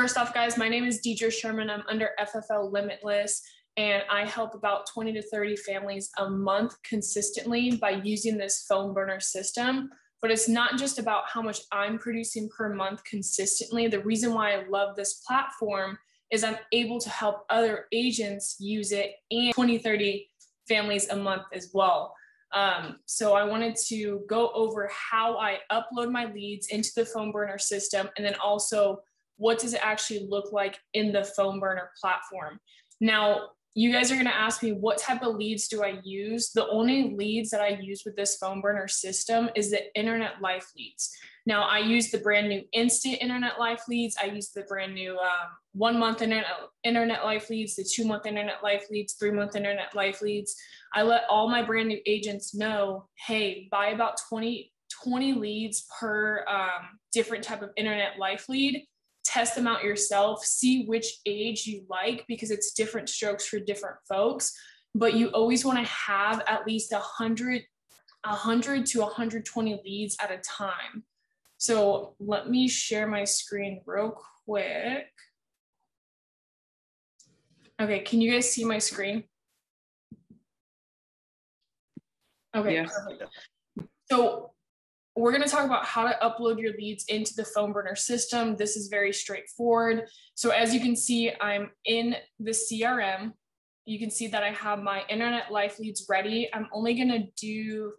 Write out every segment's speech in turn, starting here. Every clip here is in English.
First off, guys, my name is Deidre Sherman. I'm under FFL Limitless, and I help about 20 to 30 families a month consistently by using this phone burner system. But it's not just about how much I'm producing per month consistently. The reason why I love this platform is I'm able to help other agents use it and 20, 30 families a month as well. Um, so I wanted to go over how I upload my leads into the phone burner system and then also what does it actually look like in the phone burner platform. Now, you guys are going to ask me what type of leads do I use? The only leads that I use with this phone burner system is the internet life leads. Now, I use the brand new instant internet life leads. I use the brand new um, one month internet, internet life leads, the two month internet life leads, three month internet life leads. I let all my brand new agents know hey, buy about 20, 20 leads per um, different type of internet life lead test them out yourself, see which age you like because it's different strokes for different folks. But you always want to have at least a hundred, a hundred to 120 leads at a time. So let me share my screen real quick. Okay, can you guys see my screen? Okay, yes. perfect. So we're going to talk about how to upload your leads into the phone burner system. This is very straightforward. So as you can see, I'm in the CRM. You can see that I have my internet life leads ready. I'm only going to do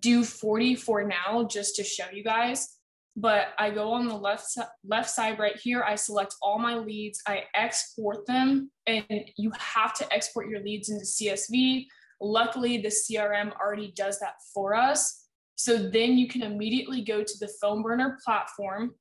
do 40 for now just to show you guys. But I go on the left left side right here. I select all my leads. I export them, and you have to export your leads into CSV. Luckily, the CRM already does that for us. So then you can immediately go to the phone burner platform.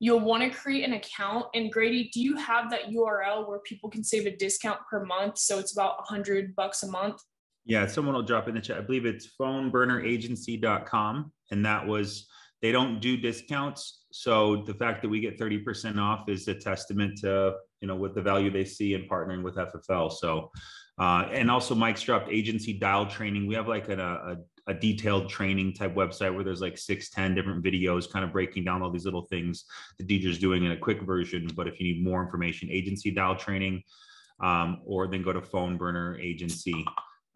You'll want to create an account. And Grady, do you have that URL where people can save a discount per month? So it's about 100 bucks a month. Yeah, someone will drop in the chat. I believe it's phoneburneragency.com. And that was, they don't do discounts. So the fact that we get 30% off is a testament to, you know, what the value they see in partnering with FFL. So, uh, and also Mike's dropped agency dial training. We have like a, a a detailed training type website where there's like six, 10 different videos kind of breaking down all these little things the DJ's doing in a quick version. But if you need more information, agency dial training, um, or then go to phone burner agency.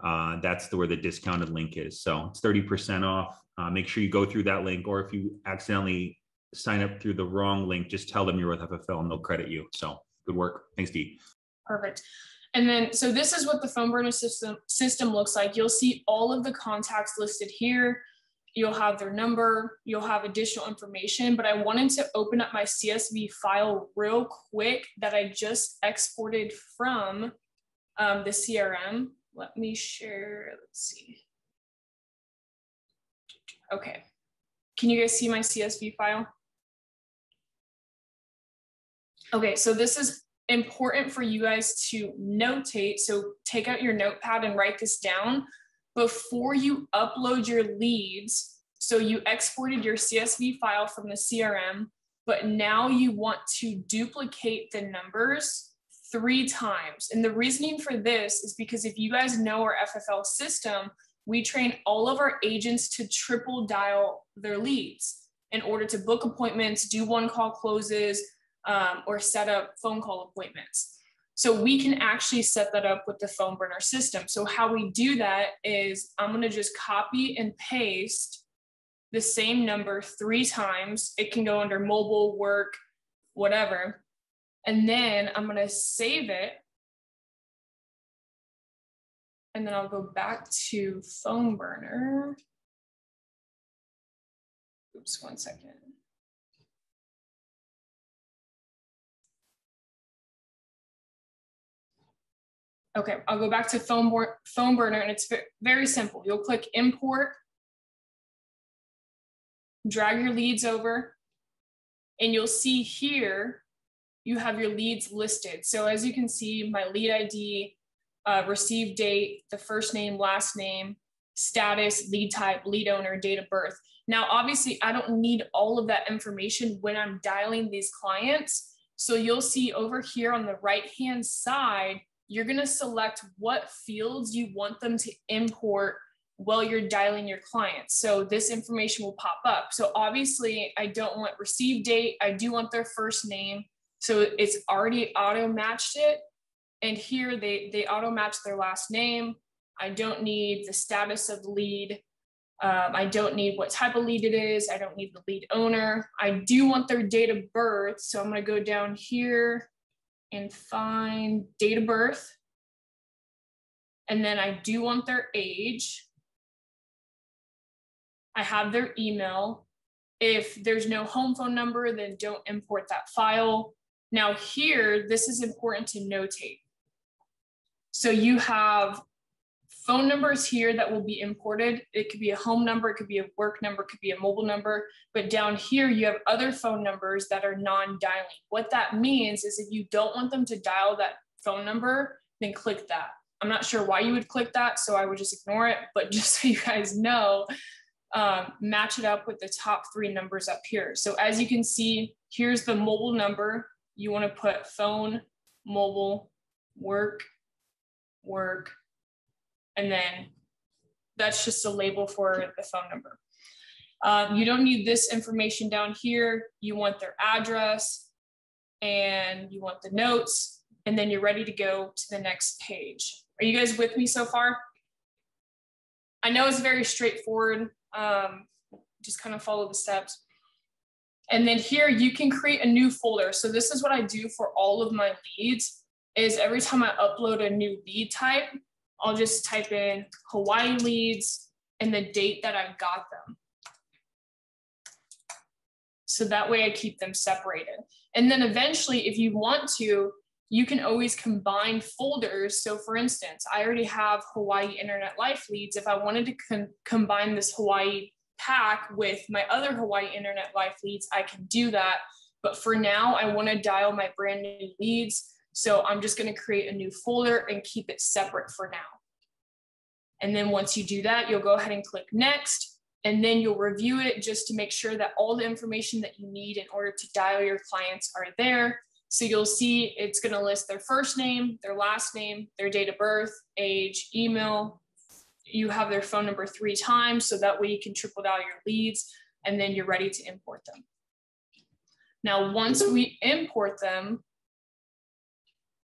Uh, that's the, where the discounted link is. So it's 30% off. Uh, make sure you go through that link, or if you accidentally sign up through the wrong link, just tell them you're with FFL and they'll credit you. So good work. Thanks, Dee. Perfect. And then, so this is what the phone burner system, system looks like. You'll see all of the contacts listed here. You'll have their number, you'll have additional information, but I wanted to open up my CSV file real quick that I just exported from um, the CRM. Let me share, let's see. Okay, can you guys see my CSV file? Okay, so this is important for you guys to notate. So take out your notepad and write this down before you upload your leads. So you exported your CSV file from the CRM, but now you want to duplicate the numbers three times. And the reasoning for this is because if you guys know our FFL system, we train all of our agents to triple dial their leads in order to book appointments, do one call closes, um, or set up phone call appointments. So we can actually set that up with the phone burner system. So how we do that is I'm going to just copy and paste the same number three times. It can go under mobile, work, whatever. And then I'm going to save it. And then I'll go back to phone burner. Oops, one second. Okay, I'll go back to phone, phone burner and it's very simple. You'll click import, drag your leads over, and you'll see here, you have your leads listed. So as you can see, my lead ID, uh, receive date, the first name, last name, status, lead type, lead owner, date of birth. Now, obviously, I don't need all of that information when I'm dialing these clients. So you'll see over here on the right-hand side, you're going to select what fields you want them to import while you're dialing your clients. So this information will pop up. So obviously I don't want receive date. I do want their first name. So it's already auto matched it. And here they, they auto match their last name. I don't need the status of the lead. Um, I don't need what type of lead it is. I don't need the lead owner. I do want their date of birth. So I'm going to go down here and find date of birth. And then I do want their age. I have their email. If there's no home phone number, then don't import that file. Now here, this is important to notate. So you have phone numbers here that will be imported. It could be a home number, it could be a work number, it could be a mobile number. But down here, you have other phone numbers that are non-dialing. What that means is if you don't want them to dial that phone number, then click that. I'm not sure why you would click that, so I would just ignore it. But just so you guys know, um, match it up with the top three numbers up here. So as you can see, here's the mobile number. You want to put phone, mobile, work, work, and then that's just a label for the phone number. Um, you don't need this information down here. You want their address and you want the notes, and then you're ready to go to the next page. Are you guys with me so far? I know it's very straightforward. Um, just kind of follow the steps. And then here you can create a new folder. So this is what I do for all of my leads is every time I upload a new lead type, I'll just type in Hawaii leads and the date that I've got them. So that way I keep them separated. And then eventually, if you want to, you can always combine folders. So for instance, I already have Hawaii Internet Life leads. If I wanted to combine this Hawaii pack with my other Hawaii Internet Life leads, I can do that. But for now, I want to dial my brand new leads. So I'm just going to create a new folder and keep it separate for now. And then once you do that, you'll go ahead and click next, and then you'll review it just to make sure that all the information that you need in order to dial your clients are there. So you'll see it's going to list their first name, their last name, their date of birth, age, email. You have their phone number three times, so that way you can triple dial your leads, and then you're ready to import them. Now, once we import them,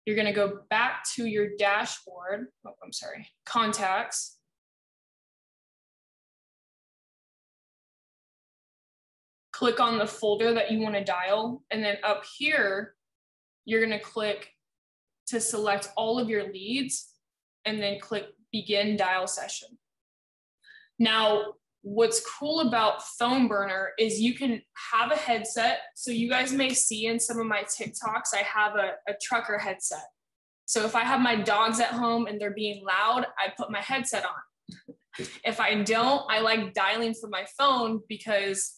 you're going to go back to your dashboard. Oh, I'm sorry, contacts. Click on the folder that you want to dial. And then up here, you're going to click to select all of your leads and then click begin dial session. Now, what's cool about phone burner is you can have a headset. So you guys may see in some of my tiktoks i have a, a, trucker headset. So if i have my dogs at home and they're being loud i put my headset on. If i don't i like dialing from my phone because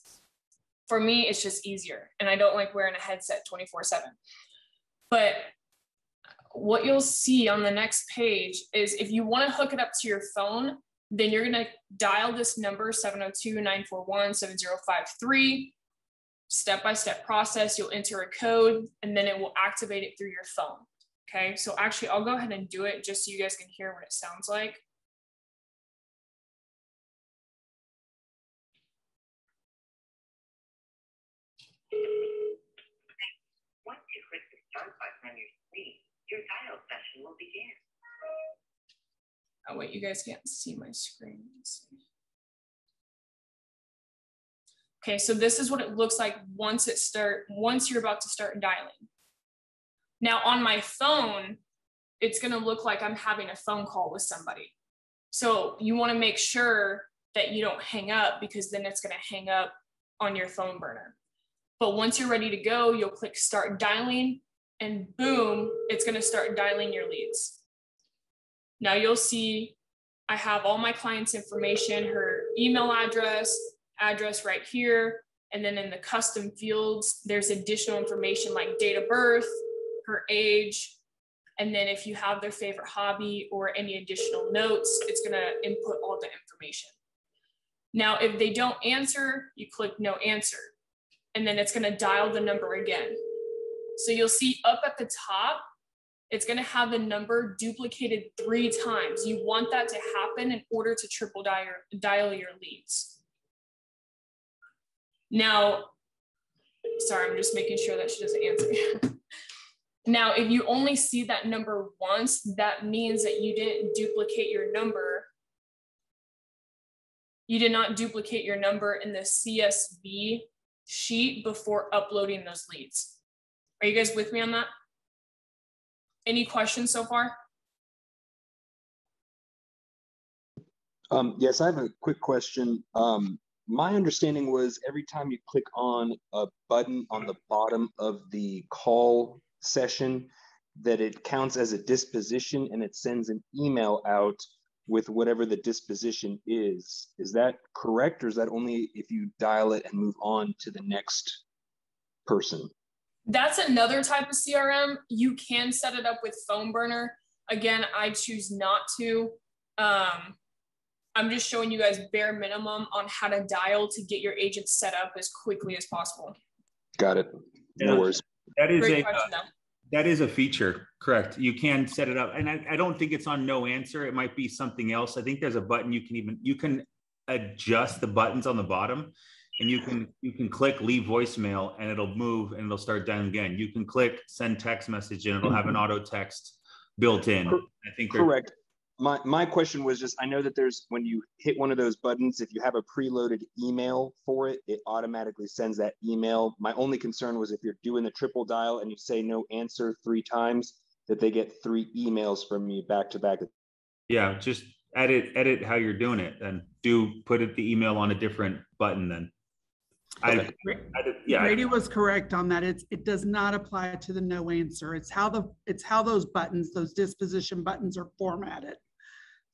for me it's just easier and i don't like wearing a headset 24 7 but what you'll see on the next page is if you want to hook it up to your phone then you're going to dial this number 702 941 7053. Step by step process. You'll enter a code and then it will activate it through your phone. Okay, so actually, I'll go ahead and do it just so you guys can hear what it sounds like. Once you the start button on your screen, your dial session will begin. Oh wait, you guys can't see my screen. Okay, so this is what it looks like once it start, once you're about to start dialing. Now on my phone, it's gonna look like I'm having a phone call with somebody. So you wanna make sure that you don't hang up because then it's gonna hang up on your phone burner. But once you're ready to go, you'll click start dialing and boom, it's gonna start dialing your leads. Now you'll see I have all my client's information, her email address, address right here. And then in the custom fields, there's additional information like date of birth, her age, and then if you have their favorite hobby or any additional notes, it's gonna input all the information. Now, if they don't answer, you click no answer, and then it's gonna dial the number again. So you'll see up at the top, it's going to have the number duplicated three times. You want that to happen in order to triple dial, your leads. Now, sorry, I'm just making sure that she doesn't answer. Now, if you only see that number once, that means that you didn't duplicate your number. You did not duplicate your number in the CSV sheet before uploading those leads. Are you guys with me on that? Any questions so far? Um, yes, I have a quick question. Um, my understanding was every time you click on a button on the bottom of the call session, that it counts as a disposition and it sends an email out with whatever the disposition is. Is that correct, or is that only if you dial it and move on to the next person? That's another type of CRM. You can set it up with Phone Burner. Again, I choose not to. Um, I'm just showing you guys bare minimum on how to dial to get your agent set up as quickly as possible. Got it. No Yeah. worries. That is Great a, question, that is a feature, correct? You can set it up. And I, I don't think it's on no answer. It might be something else. I think there's a button you can even, you can adjust the buttons on the bottom and you can, you can click leave voicemail and it'll move and it'll start dialing again. You can click send text message and it'll have an mm-hmm. auto text built in. I think Correct. My, my question was just, I know that there's, when you hit one of those buttons, if you have a preloaded email for it, it automatically sends that email. My only concern was if you're doing the triple dial and you say no answer three times, that they get three emails from you back to back. Yeah, just edit, edit how you're doing it and do put it, the email on a different button then. I, Okay. I did- yeah, I- Grady was correct on that. It's, it does not apply to the no answer. It's how the, it's how those buttons, those disposition buttons are formatted.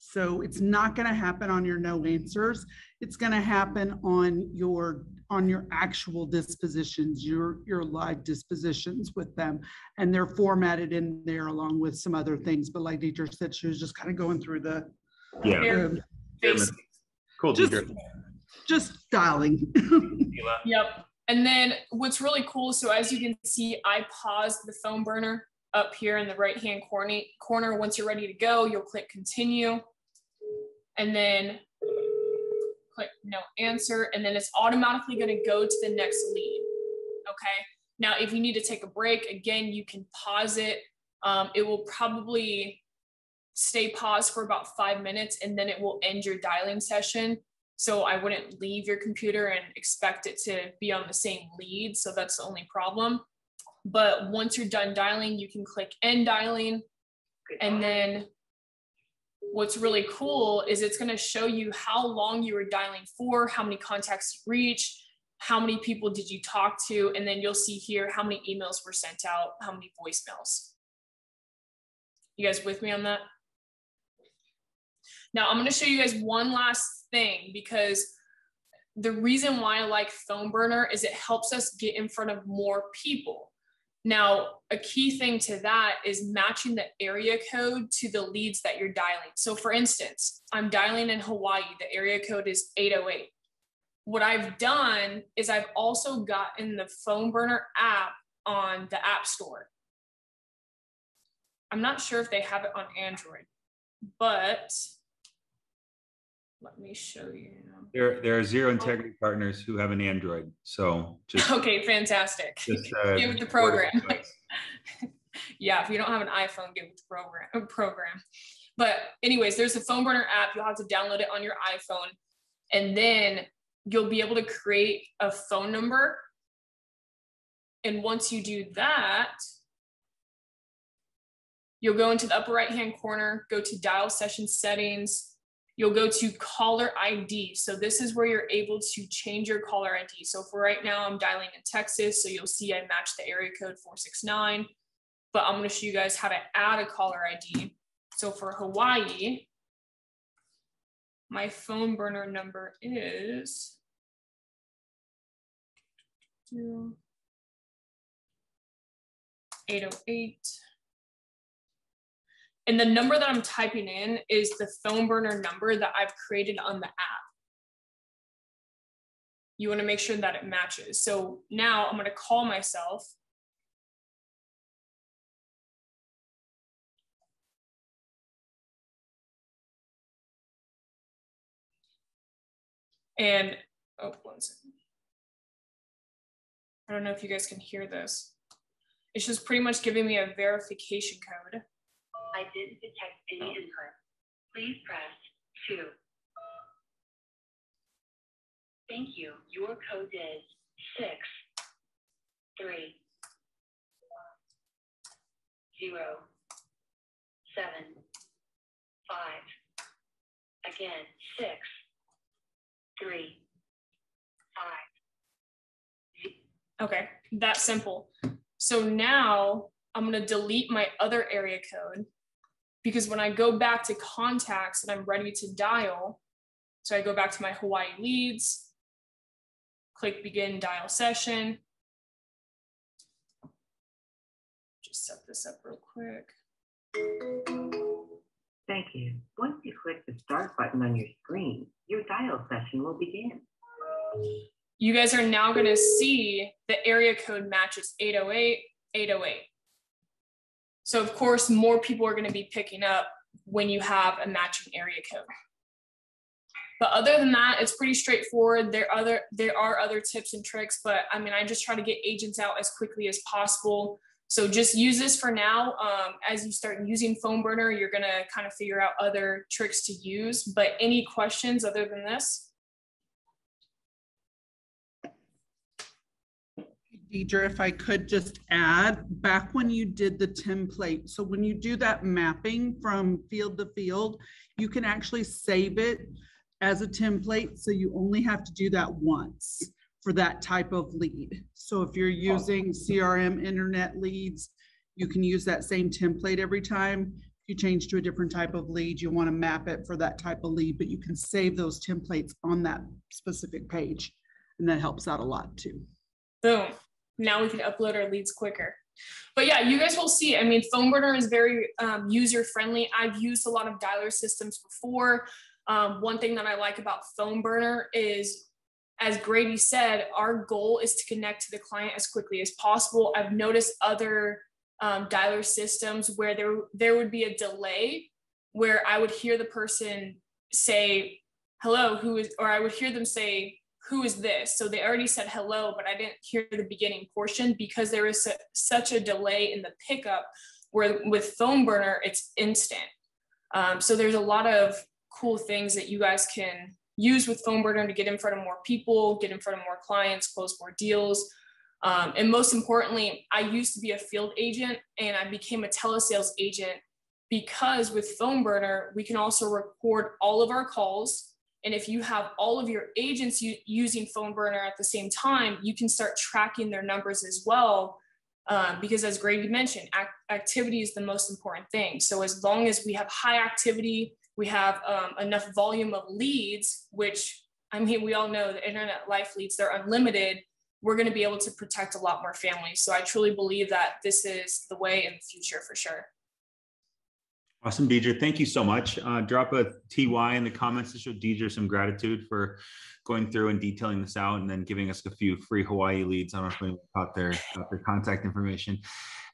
So it's not gonna happen on your no answers. It's gonna happen on your, on your actual dispositions, your, your live dispositions with them. And they're formatted in there along with some other things. But like Deidre said, she was just kind of going through the, yeah. Um, Cool. just, Deidre. Just dialing. Yep. And then what's really cool, so as you can see, I paused the phone burner up here in the right-hand corner. Corner. Once you're ready to go, you'll click continue, and then click no answer, and then it's automatically going to go to the next lead. Okay. Now, if you need to take a break, again, you can pause it. Um, it will probably stay paused for about five minutes, and then it will end your dialing session. So I wouldn't leave your computer and expect it to be on the same lead. So that's the only problem. But once you're done dialing, you can click end dialing. And then what's really cool is it's going to show you how long you were dialing for, how many contacts you reached, how many people did you talk to, and then you'll see here how many emails were sent out, how many voicemails. You guys with me on that? Now I'm going to show you guys one last thing because the reason why I like Phone Burner is it helps us get in front of more people. Now, a key thing to that is matching the area code to the leads that you're dialing. So, for instance, I'm dialing in Hawaii, the area code is 808. What I've done is I've also gotten the Phone Burner app on the App Store. I'm not sure if they have it on Android, but let me show you. There, there are zero integrity partners who have an Android. So just, Okay, fantastic. just. uh, Get with the program. yeah, if you don't have an iPhone, get with the program. uh, Program. But anyways, there's a phone burner app. You'll have to download it on your iPhone, and then you'll be able to create a phone number. And once you do that, you'll go into the upper right hand corner, go to dial session settings. You'll go to caller ID. So this is where you're able to change your caller ID. So for right now, I'm dialing in Texas. So you'll see I match the area code 469, but I'm gonna show you guys how to add a caller ID. So for Hawaii, my phone burner number is two, 808. And the number that I'm typing in is the phone burner number that I've created on the app. You want to make sure that it matches. So now I'm going to call myself. And oh, one second. I don't know if you guys can hear this. It's just pretty much giving me a verification code. I didn't detect any oh. input. Please press two. Thank you. Your code is six, three, zero, seven, five. Again, six, three, five. Okay, that simple. So now I'm gonna delete my other area code because when I go back to contacts and I'm ready to dial, so I go back to my Hawaii leads, click begin dial session. Just set this up real quick. Thank you. Once you click the start button on your screen, your dial session will begin. You guys are now gonna see the area code matches 808, 808. So of course, more people are gonna be picking up when you have a matching area code. But other than that, it's pretty straightforward. There other there are other tips and tricks, but I mean, I just try to get agents out as quickly as possible. So just use this for now. Um, as you start using Phone Burner, you're gonna kind of figure out other tricks to use. But any questions other than this? Deidre, if I could just add, back when you did the template, so when you do that mapping from field to field, you can actually save it as a template, so you only have to do that once for that type of lead. So if you're oh. using CRM internet leads, you can use that same template every time. If you change to a different type of lead, you want to map it for that type of lead, but you can save those templates on that specific page. And that helps out a lot too. Boom. Now we can upload our leads quicker. But yeah, you guys will see. I mean, Phone Burner is very um, user friendly. I've used a lot of dialer systems before. Um, one thing that I like about Phone Burner is, as Grady said, our goal is to connect to the client as quickly as possible. I've noticed other um, dialer systems where there there would be a delay where I would hear the person say hello, who is, or I would hear them say who is this? So they already said hello, but I didn't hear the beginning portion because there there is such a delay in the pickup where with phone burner, it's instant. Um, so there's a lot of cool things that you guys can use with phone burner to get in front of more people, get in front of more clients, close more deals. Um, and most importantly, I used to be a field agent and I became a telesales agent because with phone burner, we can also record all of our calls and if you have all of your agents using phone burner at the same time, you can start tracking their numbers as well. Um, because as Grady mentioned, act activity is the most important thing. So as long as we have high activity, we have um, enough volume of leads, which I mean, we all know the internet life leads, they're unlimited. We're going to be able to protect a lot more families. So I truly believe that this is the way in the future for sure. Awesome, Deidre. Thank you so much. Uh, drop a TY in the comments to show Deidre some gratitude for going through and detailing this out and then giving us a few free Hawaii leads. I don't know if anyone got their, their contact information.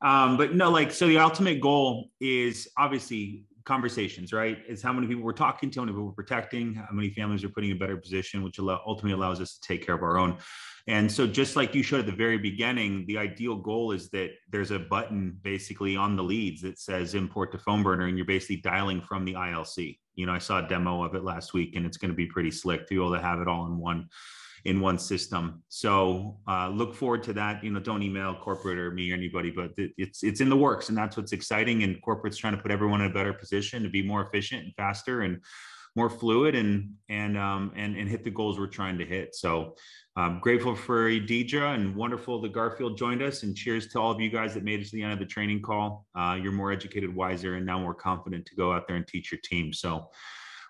Um, but no, like, so the ultimate goal is obviously conversations, right? Is how many people we're talking to, how many people we're protecting, how many families are putting in a better position, which ultimately allows us to take care of our own. And so, just like you showed at the very beginning, the ideal goal is that there's a button basically on the leads that says import to phone burner, and you're basically dialing from the ILC. You know, I saw a demo of it last week, and it's going to be pretty slick to be able to have it all in one in one system. So uh, look forward to that. You know, don't email corporate or me or anybody, but it's it's in the works, and that's what's exciting. And corporate's trying to put everyone in a better position to be more efficient and faster and more fluid and and um, and and hit the goals we're trying to hit. So I'm grateful for Deidre and wonderful that Garfield joined us. And cheers to all of you guys that made it to the end of the training call. Uh, you're more educated, wiser, and now more confident to go out there and teach your team. So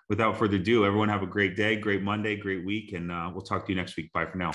without further ado, everyone have a great day, great Monday, great week, and uh, we'll talk to you next week. Bye for now.